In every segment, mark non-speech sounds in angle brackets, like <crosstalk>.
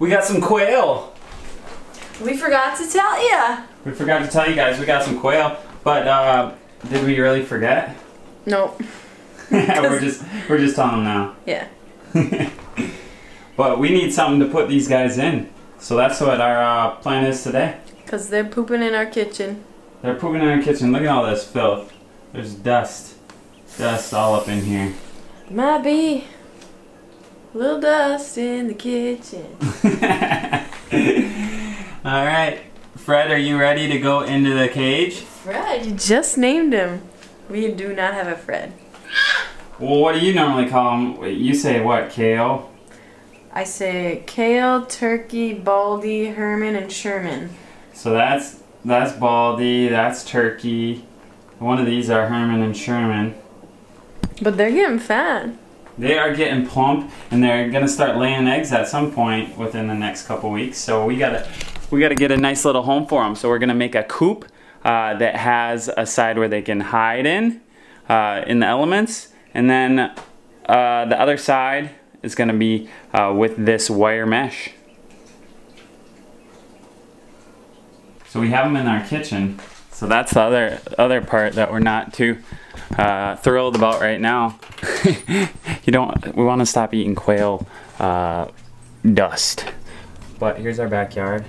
We got some quail. We forgot to tell ya. We forgot to tell you guys we got some quail, but uh, did we really forget? Nope. <laughs> <laughs> we're just we're just telling them now. Yeah. <laughs> But we need something to put these guys in. So that's what our uh, plan is today. Cause they're pooping in our kitchen. They're pooping in our kitchen. Look at all this filth. There's dust. Dust all up in here. Might be a little dust in the kitchen. <laughs> all right. Fred, are you ready to go into the cage? Fred, you just named him. We do not have a Fred. Well, what do you normally call them? You say what, Kale? I say Kale, Turkey, Baldy, Herman, and Sherman. So that's that's Baldy, that's Turkey. One of these are Herman and Sherman. But they're getting fat. They are getting plump, and they're gonna start laying eggs at some point within the next couple weeks. So we gotta we gotta get a nice little home for them. So we're gonna make a coop uh, that has a side where they can hide in uh, in the elements, and then uh, the other side is gonna be uh, with this wire mesh. So we have them in our kitchen. So that's the other other part that we're not too uh, thrilled about right now. <laughs> you don't. We want to stop eating quail uh, dust. But here's our backyard.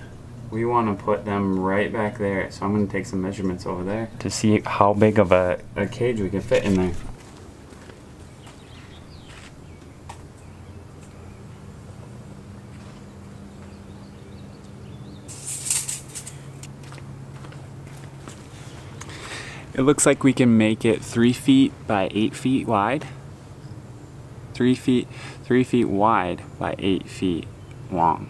We want to put them right back there. So I'm going to take some measurements over there to see how big of a, a cage we can fit in there. It looks like we can make it three feet by eight feet wide. Three feet, three feet wide by eight feet long.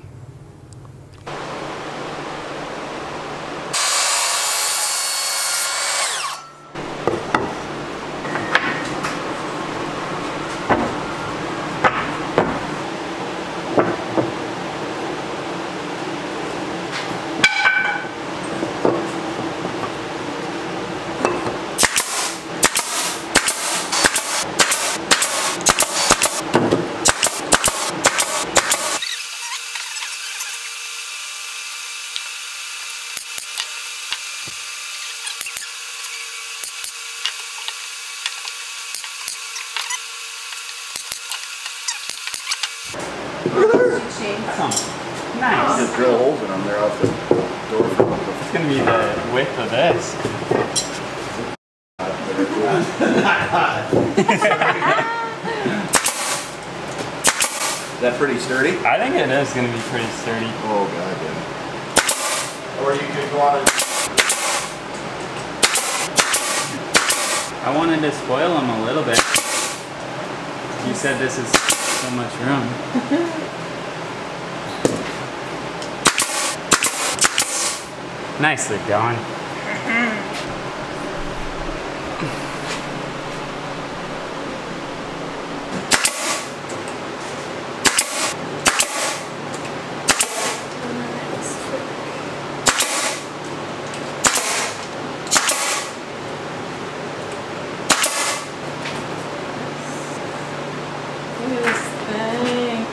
Nice. Just drill holes in them. They're off the door from It's gonna be the width of this. Is that pretty sturdy? I think it is gonna be pretty sturdy. Oh god, yeah. Or you could go on and I wanted to spoil them a little bit. You said this is so much room. Nicely done. <laughs> Look at this thing.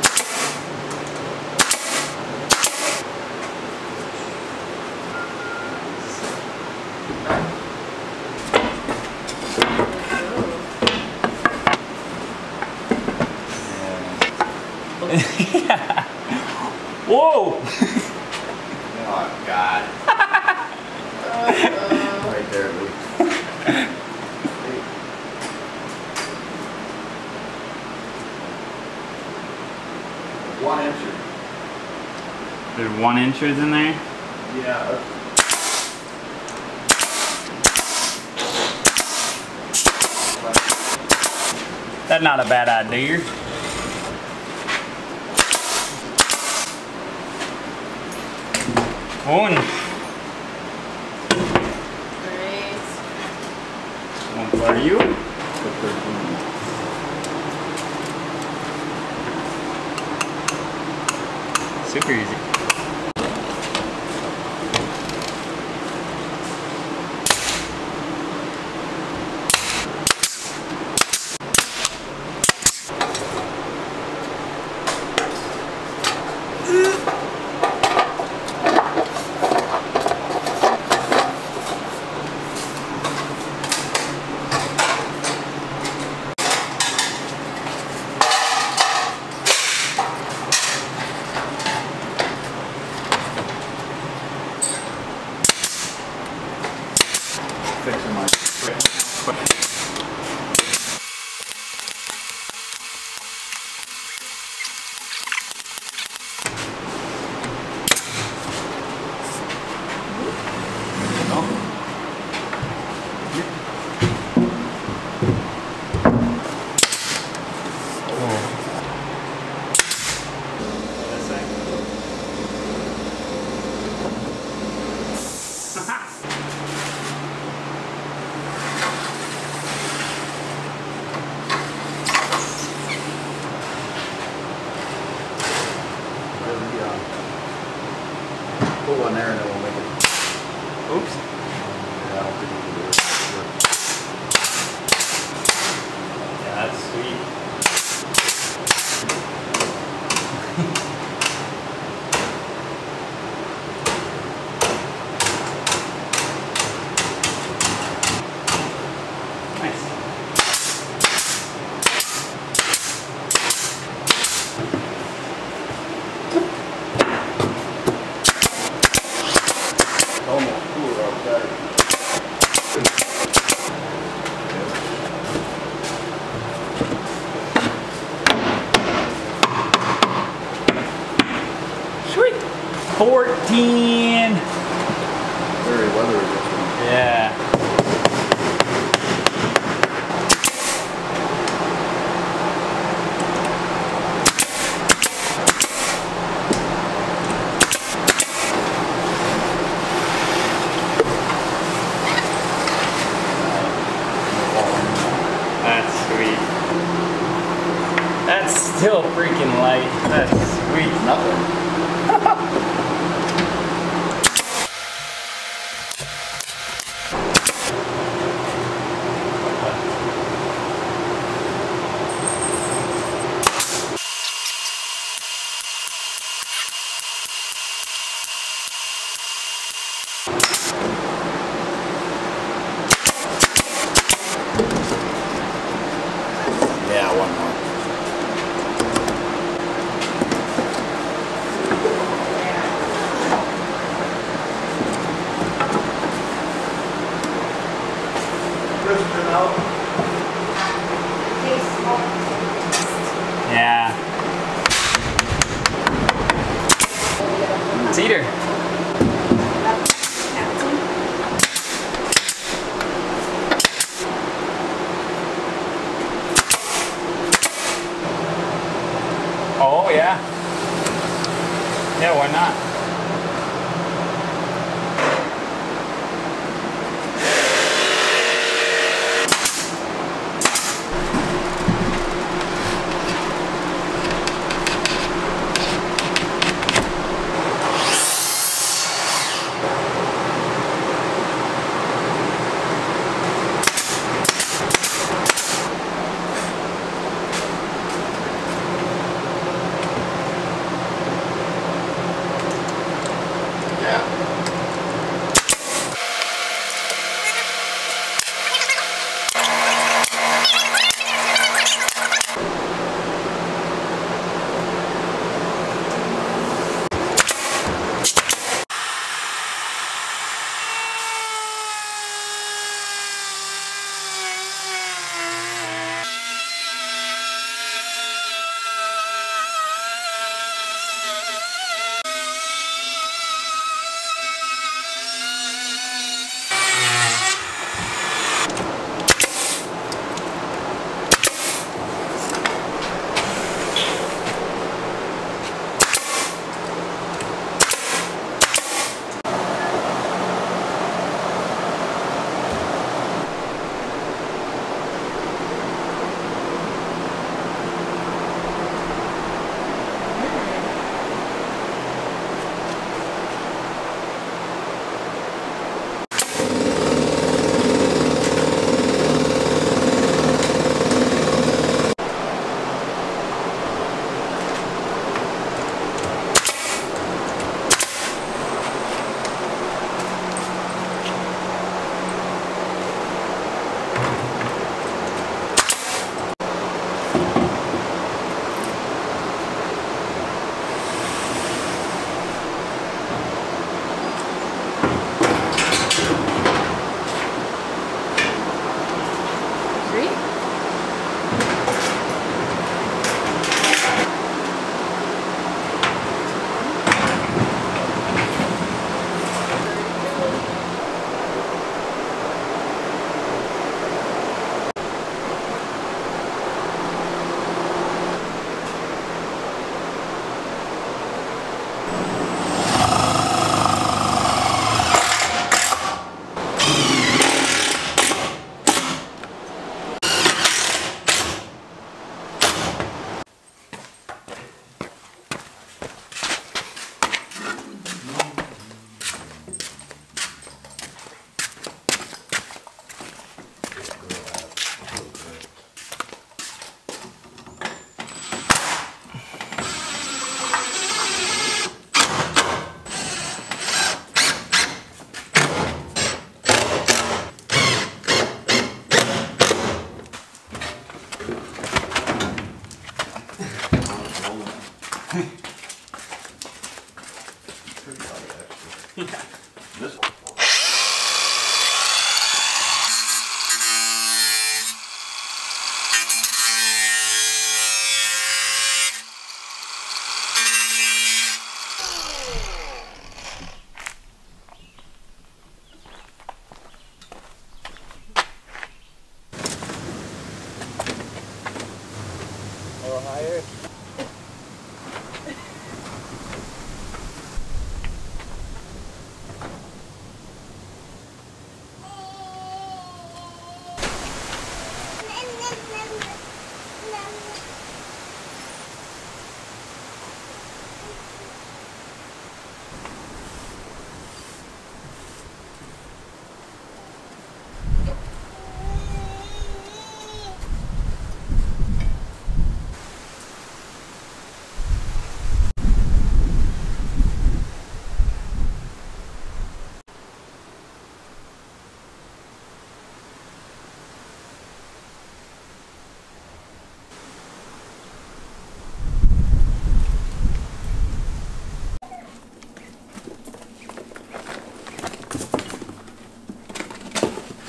Whoa! Oh god. right there, Luke. One inch. There's one inches in there. Yeah. That's not a bad idea. One. Great. One for you. Super easy. 哦。14. Very weather Yeah. That's sweet. That's still freaking light. That's sweet. Nothing.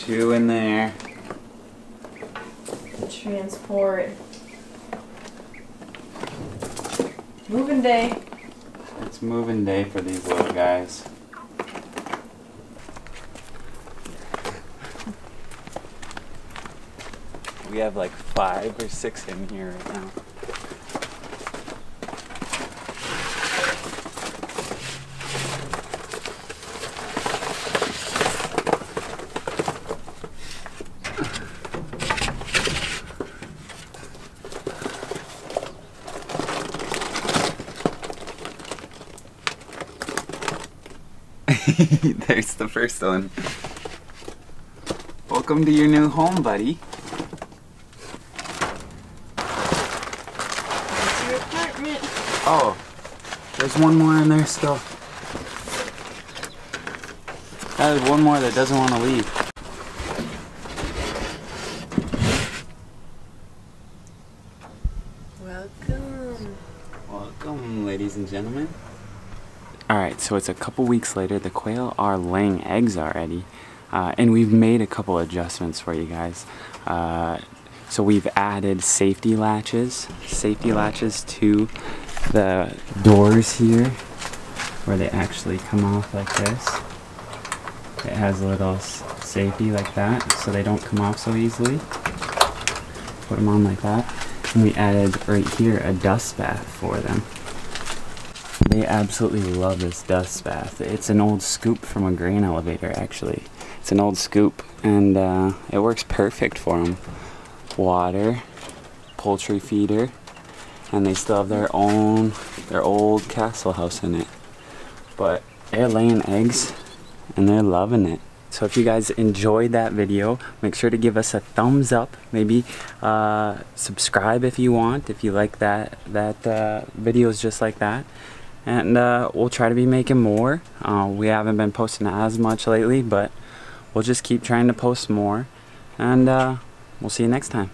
Two in there. Transport. Moving day. It's moving day for these little guys. We have like five or six in here right now. <laughs> There's the first one. Welcome to your new home, buddy. That's your apartment. Oh, there's one more in there still. There's one more that doesn't want to leave. Welcome. Welcome, ladies and gentlemen. Alright, so it's a couple weeks later. The quail are laying eggs already. Uh, and we've made a couple adjustments for you guys. Uh, so we've added safety latches, safety latches to the doors here, where they actually come off like this. It has a little safety like that, so they don't come off so easily. Put them on like that. And we added right here a dust bath for them. They absolutely love this dust bath. It's an old scoop from a grain elevator, actually. It's an old scoop, and uh, it works perfect for them. Water, poultry feeder, and they still have their own, their old castle house in it. But they're laying eggs, and they're loving it. So if you guys enjoyed that video, make sure to give us a thumbs up. Maybe uh, subscribe if you want, if you like that that uh, videos just like that. And uh, we'll try to be making more. Uh, we haven't been posting as much lately, but we'll just keep trying to post more. And uh, we'll see you next time.